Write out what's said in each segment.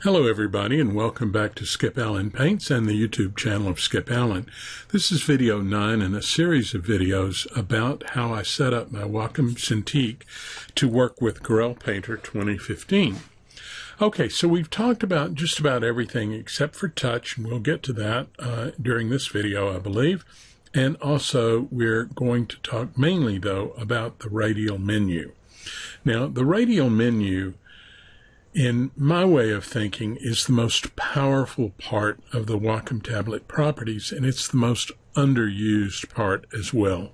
Hello, everybody, and welcome back to Skip Allen Paints and the YouTube channel of Skip Allen. This is video 9 in a series of videos about how I set up my Wacom Cintiq to work with Corel Painter 2015. Okay, so we've talked about just about everything except for touch, and we'll get to that uh, during this video, I believe. And also, we're going to talk mainly, though, about the radial menu. Now, the radial menu in my way of thinking, is the most powerful part of the Wacom tablet properties, and it's the most underused part as well.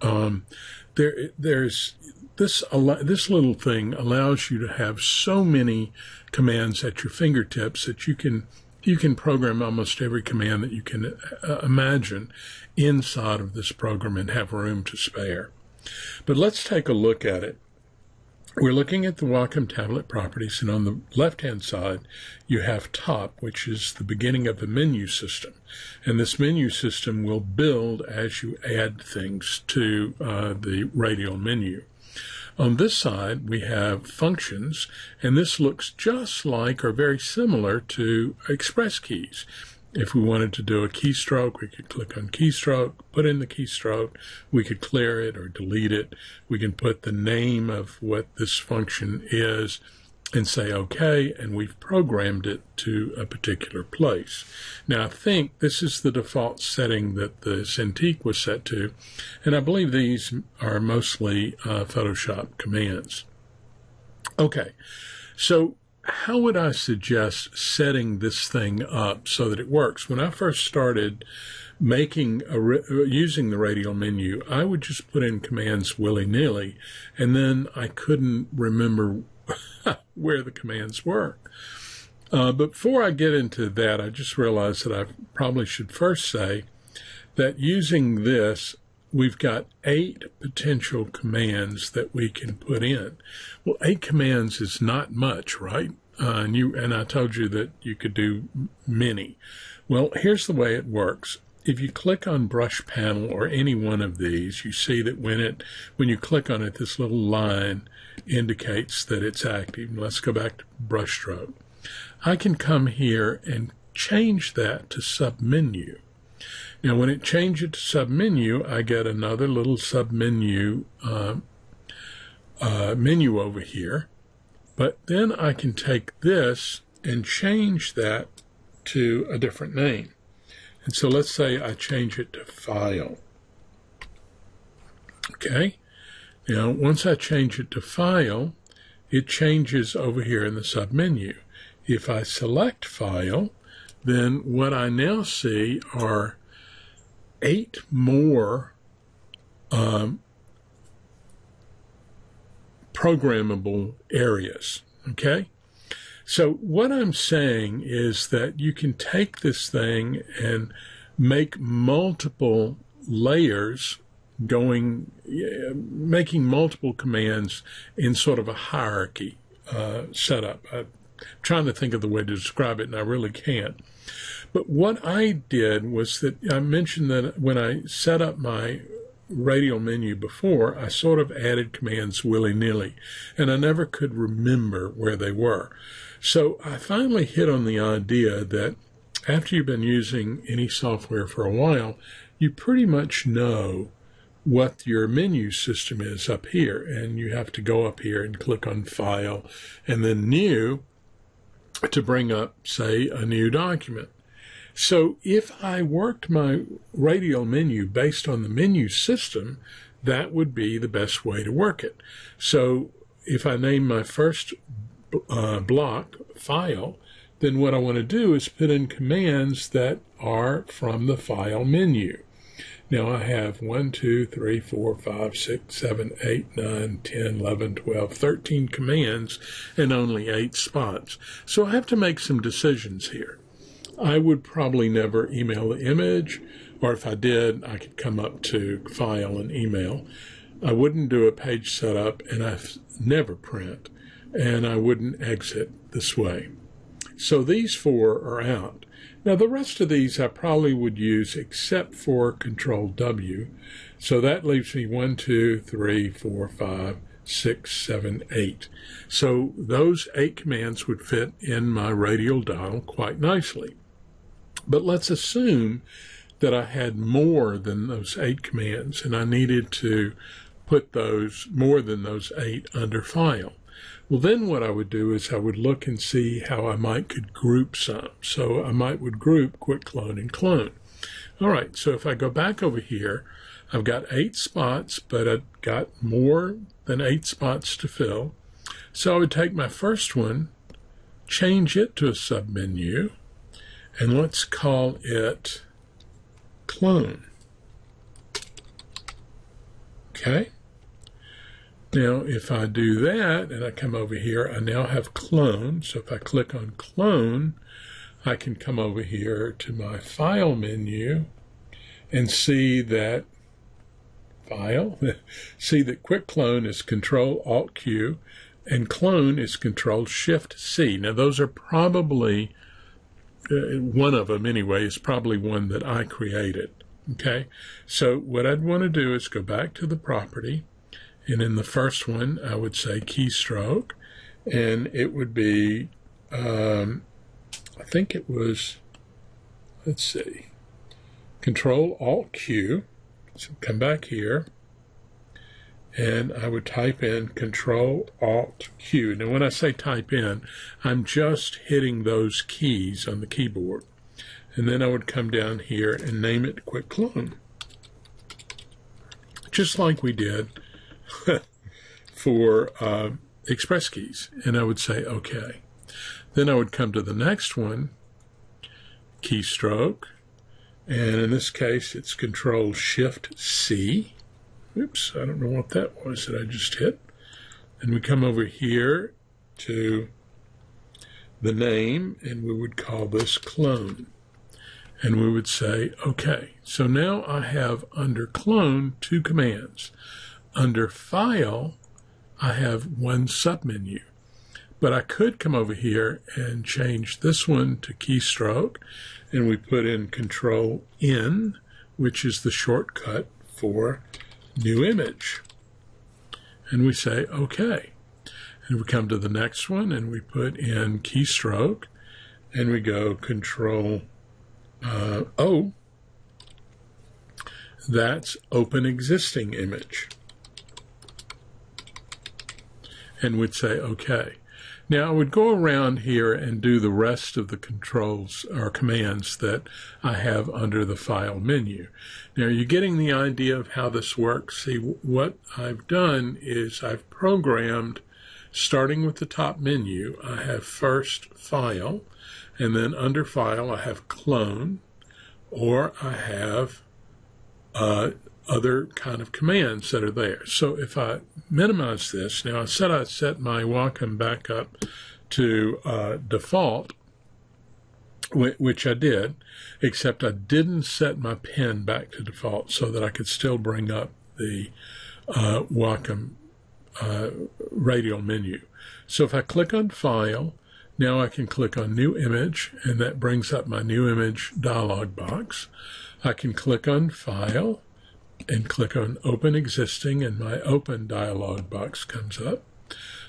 Um, there, there's this this little thing allows you to have so many commands at your fingertips that you can you can program almost every command that you can uh, imagine inside of this program and have room to spare. But let's take a look at it. We're looking at the Wacom tablet properties, and on the left-hand side, you have top, which is the beginning of the menu system. And this menu system will build as you add things to uh, the radial menu. On this side, we have functions, and this looks just like or very similar to express keys. If we wanted to do a keystroke, we could click on keystroke, put in the keystroke, we could clear it or delete it. We can put the name of what this function is and say OK, and we've programmed it to a particular place. Now, I think this is the default setting that the Cintiq was set to, and I believe these are mostly uh, Photoshop commands. Okay, so how would I suggest setting this thing up so that it works? When I first started making a using the radial menu, I would just put in commands willy nilly, and then I couldn't remember where the commands were. Uh, before I get into that, I just realized that I probably should first say that using this, we've got eight potential commands that we can put in. Well, eight commands is not much, right? Uh, and you and I told you that you could do many. Well, here's the way it works. If you click on brush panel or any one of these, you see that when it when you click on it, this little line indicates that it's active. Let's go back to brush stroke. I can come here and change that to submenu. Now, when it changes to submenu, I get another little submenu uh, uh, menu over here. But then I can take this and change that to a different name. And so let's say I change it to file. Okay. Now, once I change it to file, it changes over here in the submenu. If I select file, then what I now see are eight more um, programmable areas. Okay? So, what I'm saying is that you can take this thing and make multiple layers going, making multiple commands in sort of a hierarchy uh, setup. I'm trying to think of the way to describe it, and I really can't. But what I did was that I mentioned that when I set up my radial menu before, I sort of added commands willy nilly, and I never could remember where they were. So I finally hit on the idea that after you've been using any software for a while, you pretty much know what your menu system is up here, and you have to go up here and click on File and then New to bring up, say, a new document. So if I worked my radial menu based on the menu system, that would be the best way to work it. So if I name my first uh, block file, then what I want to do is put in commands that are from the file menu. Now I have 1, 2, 3, 4, 5, 6, 7, 8, 9, 10, 11, 12, 13 commands and only 8 spots. So I have to make some decisions here. I would probably never email the image, or if I did, I could come up to file and email. I wouldn't do a page setup, and I never print, and I wouldn't exit this way. So these four are out. Now the rest of these I probably would use except for Control W. So that leaves me one, two, three, four, five, six, seven, eight. So those eight commands would fit in my radial dial quite nicely. But let's assume that I had more than those eight commands and I needed to put those more than those eight under file. Well, then what I would do is I would look and see how I might could group some. So I might would group quick clone and clone. All right, so if I go back over here, I've got eight spots, but I've got more than eight spots to fill. So I would take my first one, change it to a submenu, and let's call it clone. Okay. Now, if I do that and I come over here, I now have clone. So if I click on clone, I can come over here to my file menu and see that file, see that quick clone is control alt Q and clone is control shift C. Now those are probably uh, one of them anyway is probably one that I created. Okay, so what I'd want to do is go back to the property, and in the first one, I would say keystroke, and it would be, um, I think it was, let's see, Control Alt Q. So come back here, and I would type in Control Alt Q. Now, when I say type in, I'm just hitting those keys on the keyboard. And then I would come down here and name it Quick Clone. Just like we did for uh, Express keys. And I would say OK. Then I would come to the next one, keystroke. And in this case, it's Control Shift C. Oops, I don't know what that was that I just hit. And we come over here to the name, and we would call this clone. And we would say, okay, so now I have under clone two commands. Under file, I have one submenu. But I could come over here and change this one to keystroke, and we put in Control N, which is the shortcut for new image. And we say OK. And we come to the next one and we put in keystroke and we go Control uh, O. That's open existing image. And we'd say OK. Now I would go around here and do the rest of the controls or commands that I have under the file menu. Now you're getting the idea of how this works. See, what I've done is I've programmed, starting with the top menu, I have first file, and then under file I have clone, or I have uh, other kind of commands that are there. So if I minimize this, now I said I set my Wacom back up to uh, default, which I did, except I didn't set my pen back to default so that I could still bring up the uh, Wacom uh, radial menu. So if I click on File, now I can click on New Image, and that brings up my New Image dialog box. I can click on File, and click on Open Existing and my Open dialog box comes up.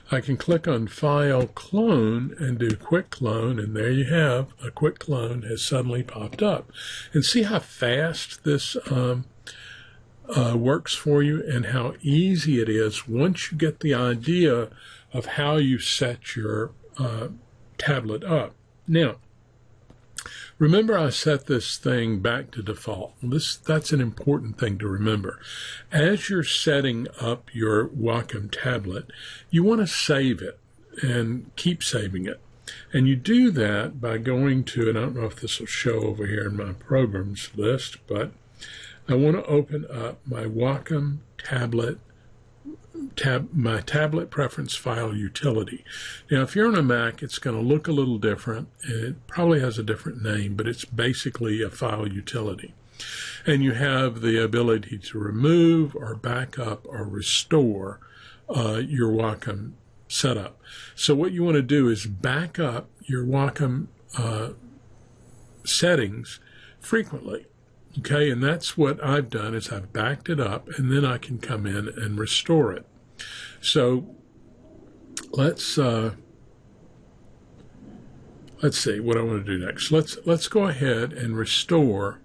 I can click on File Clone and do Quick Clone, and there you have a Quick Clone has suddenly popped up. And see how fast this um, uh, works for you and how easy it is once you get the idea of how you set your uh, tablet up. Now, Remember, I set this thing back to default. This That's an important thing to remember. As you're setting up your Wacom tablet, you want to save it and keep saving it. And you do that by going to, and I don't know if this will show over here in my programs list, but I want to open up my Wacom tablet tab, my tablet preference file utility. Now, if you're on a Mac, it's going to look a little different. It probably has a different name, but it's basically a file utility. And you have the ability to remove or back up or restore uh, your Wacom setup. So what you want to do is back up your Wacom uh, settings frequently. Okay, and that's what I've done is I've backed it up and then I can come in and restore it. So let's uh, let's see what I want to do next. Let's let's go ahead and restore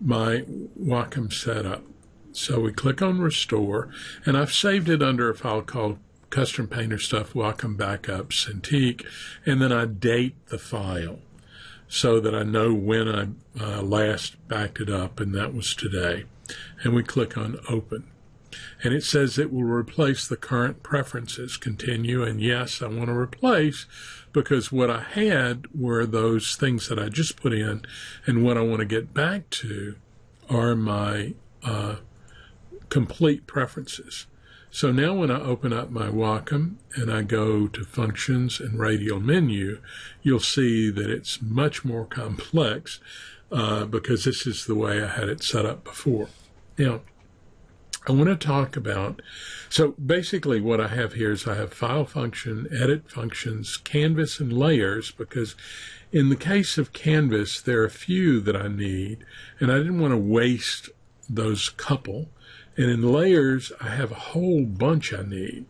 my Wacom setup. So we click on restore, and I've saved it under a file called custom painter stuff Wacom backup Cintiq, and then I date the file so that I know when I uh, last backed it up, and that was today. And we click on open. And it says it will replace the current preferences. Continue, and yes, I want to replace because what I had were those things that I just put in, and what I want to get back to are my uh, complete preferences. So now when I open up my Wacom and I go to functions and radial menu, you'll see that it's much more complex uh, because this is the way I had it set up before. Now, I want to talk about, so basically what I have here is I have file function, edit functions, canvas, and layers because in the case of canvas, there are a few that I need, and I didn't want to waste those couple. And in layers, I have a whole bunch I need.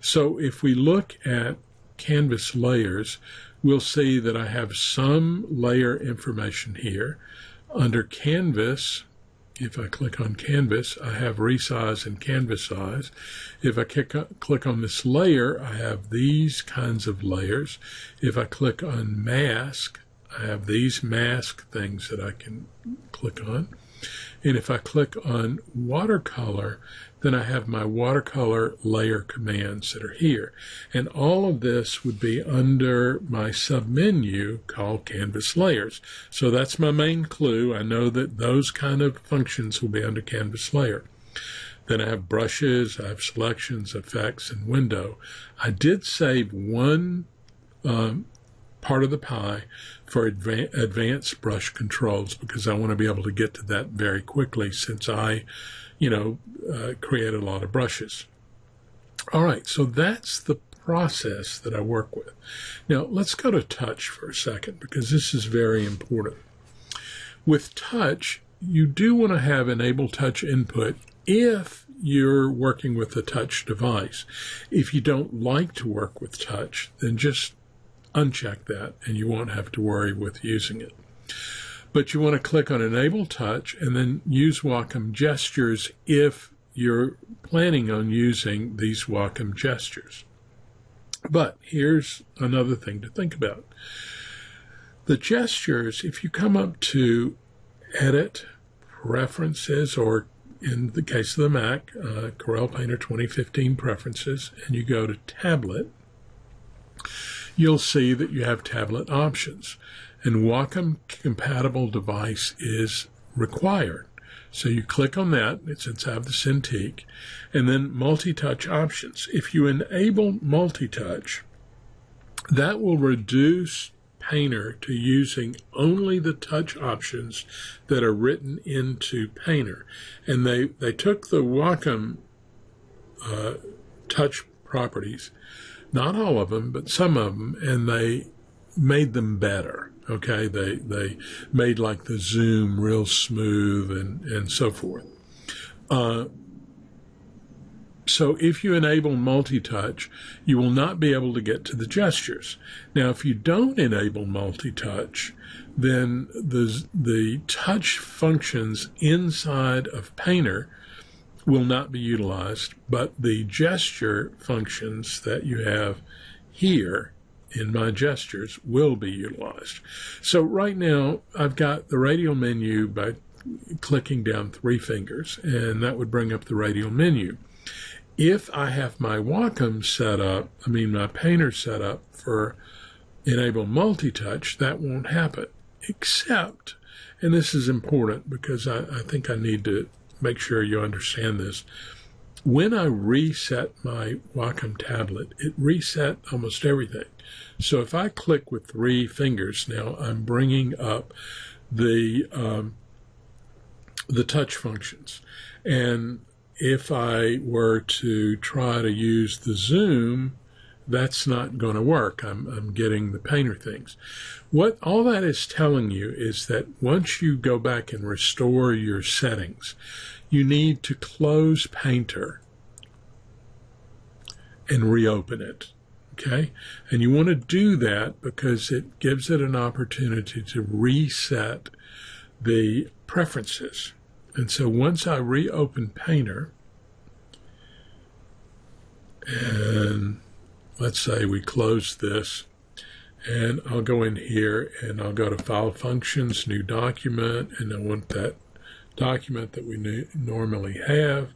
So if we look at canvas layers, we'll see that I have some layer information here. Under canvas, if I click on canvas, I have resize and canvas size. If I click, on this layer, I have these kinds of layers. If I click on mask, I have these mask things that I can click on. And if I click on watercolor, then I have my watercolor layer commands that are here. And all of this would be under my submenu called Canvas Layers. So that's my main clue. I know that those kind of functions will be under Canvas Layer. Then I have brushes, I have selections, effects, and window. I did save one um, part of the pie for adva- advanced brush controls because I want to be able to get to that very quickly since I, you know, uh, create a lot of brushes. All right, so that's the process that I work with. Now let's go to touch for a second because this is very important. With touch, you do want to have enable touch input if you're working with a touch device. If you don't like to work with touch, then just uncheck that and you won't have to worry with using it. But you want to click on Enable Touch and then use Wacom gestures if you're planning on using these Wacom gestures. But here's another thing to think about. The gestures, if you come up to Edit, Preferences, or in the case of the Mac, uh, Corel Painter 2015 Preferences, and you go to Tablet, you'll see that you have tablet options. And Wacom compatible device is required. So you click on that, since I have the Cintiq, and then multi-touch options. If you enable multi-touch, that will reduce Painter to using only the touch options that are written into Painter. And they, they took the Wacom uh, touch properties not all of them, but some of them, and they made them better. Okay, they they made like the zoom real smooth and and so forth. Uh, so if you enable multi-touch, you will not be able to get to the gestures. Now, if you don't enable multi-touch, then the the touch functions inside of Painter will not be utilized, but the gesture functions that you have here in my gestures will be utilized. So right now I've got the radial menu by clicking down three fingers and that would bring up the radial menu. If I have my Wacom set up, I mean my painter set up for enable multi-touch, that won't happen. Except, and this is important because I, I think I need to make sure you understand this. When I reset my Wacom tablet, it reset almost everything. So if I click with three fingers now, I'm bringing up the um, the touch functions. And if I were to try to use the zoom, that's not going to work. I'm, I'm getting the painter things. What all that is telling you is that once you go back and restore your settings, you need to close Painter and reopen it. Okay. And you want to do that because it gives it an opportunity to reset the preferences. And so once I reopen Painter, and let's say we close this, and I'll go in here and I'll go to File Functions, New Document, and I want that document that we normally have,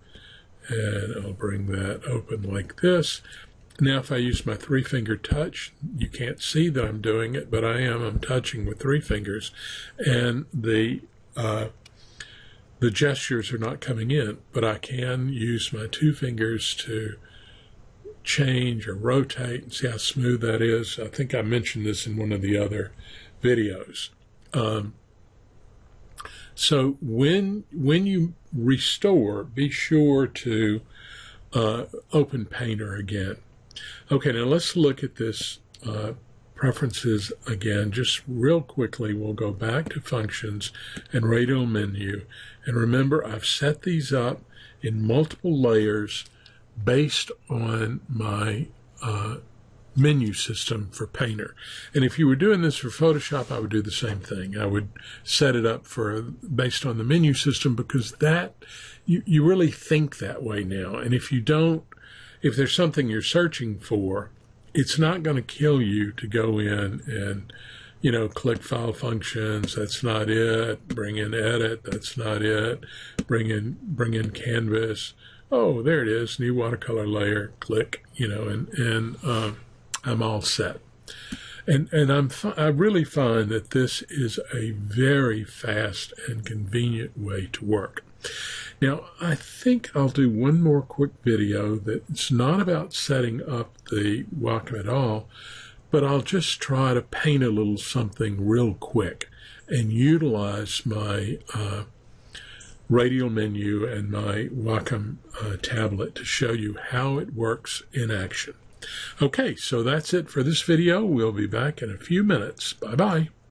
and I'll bring that open like this. Now, if I use my three finger touch, you can't see that I'm doing it, but I am. I'm touching with three fingers, and the uh, the gestures are not coming in, but I can use my two fingers to change or rotate and see how smooth that is. I think I mentioned this in one of the other videos. Um, so when when you restore, be sure to uh, open Painter again. Okay, now let's look at this uh, preferences again. Just real quickly, we'll go back to functions and radio menu. And remember, I've set these up in multiple layers based on my uh, menu system for Painter. And if you were doing this for Photoshop, I would do the same thing. I would set it up for based on the menu system because that you, you really think that way now. And if you don't, if there's something you're searching for, it's not going to kill you to go in and you know, click file functions. That's not it. Bring in edit. That's not it. Bring in bring in canvas oh, there it is, new watercolor layer, click, you know, and, and um, I'm all set. And, and I'm, I really find that this is a very fast and convenient way to work. Now, I think I'll do one more quick video that's not about setting up the Wacom at all, but I'll just try to paint a little something real quick and utilize my uh, radial menu and my Wacom uh, tablet to show you how it works in action. Okay, so that's it for this video. We'll be back in a few minutes. Bye bye.